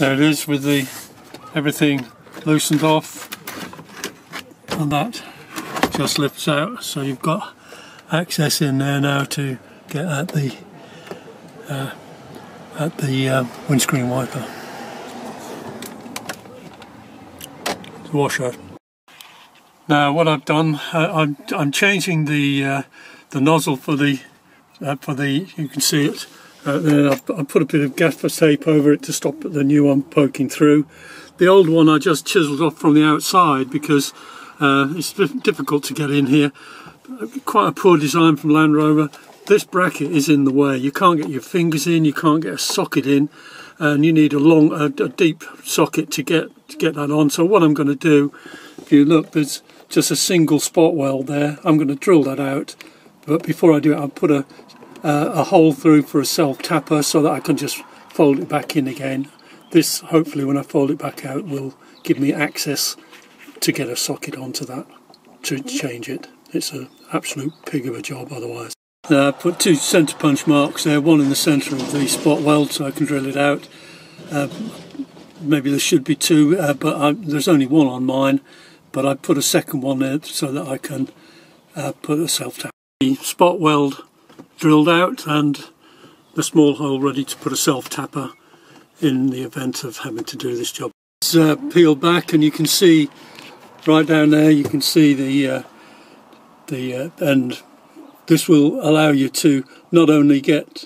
There it is with the everything loosened off and that just lifts out so you've got access in there now to get at the uh, at the uh, windscreen wiper. The washer. Now what I've done, uh, I'm, I'm changing the uh, the nozzle for the uh, for the you can see it. Uh, then I've, I've put a bit of gaffer tape over it to stop the new one poking through. The old one I just chiselled off from the outside because uh, it's difficult to get in here. Quite a poor design from Land Rover. This bracket is in the way. You can't get your fingers in, you can't get a socket in, and you need a long, a, a deep socket to get to get that on. So what I'm going to do, if you look, there's just a single spot weld there. I'm going to drill that out, but before I do it, I'll put a uh, a hole through for a self tapper so that I can just fold it back in again. This, hopefully, when I fold it back out, will give me access to get a socket onto that to change it. It's an absolute pig of a job otherwise. Uh, I put two centre punch marks there, one in the centre of the spot weld so I can drill it out. Uh, maybe there should be two, uh, but I, there's only one on mine. But I put a second one there so that I can uh, put a self tap. The spot weld drilled out and the small hole ready to put a self tapper in the event of having to do this job. It's uh, peeled back and you can see right down there you can see the uh, the uh, end. This will allow you to not only get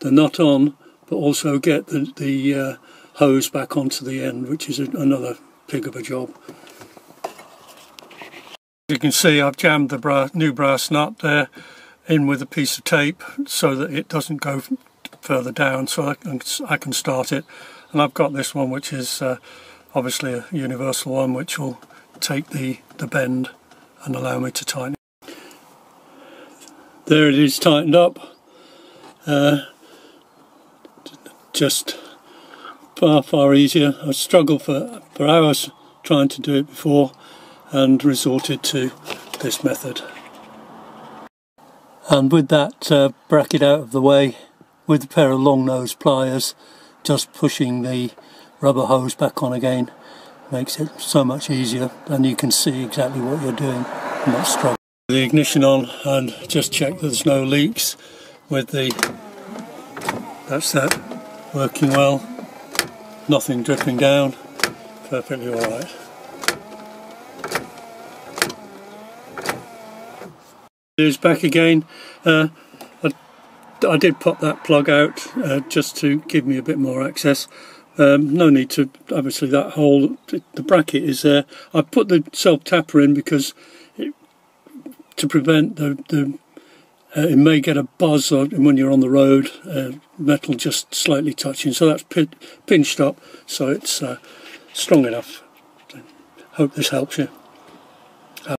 the nut on but also get the, the uh, hose back onto the end which is another pig of a job. You can see I've jammed the bra new brass nut there in with a piece of tape so that it doesn't go further down so I can, I can start it and I've got this one which is uh, obviously a universal one which will take the, the bend and allow me to tighten it. There it is tightened up uh, just far far easier. I struggled for, for hours trying to do it before and resorted to this method. And with that uh, bracket out of the way, with a pair of long nose pliers, just pushing the rubber hose back on again makes it so much easier and you can see exactly what you're doing not struggle. The ignition on and just check there's no leaks with the, that's that, working well, nothing dripping down, perfectly alright. Is back again. Uh, I, I, did pop that plug out uh, just to give me a bit more access. Um, no need to, obviously that hole, the bracket is there. I put the self tapper in because it, to prevent the, the uh, it may get a buzz when you're on the road, uh, metal just slightly touching. So that's pinched up, so it's uh, strong enough. Hope this helps you.